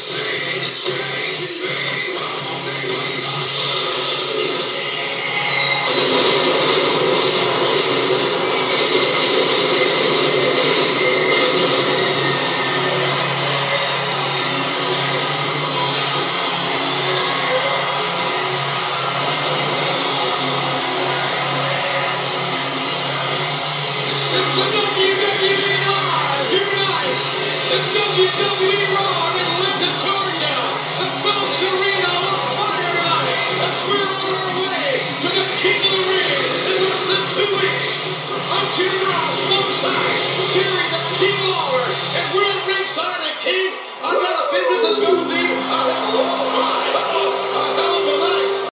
WWE This is going to be?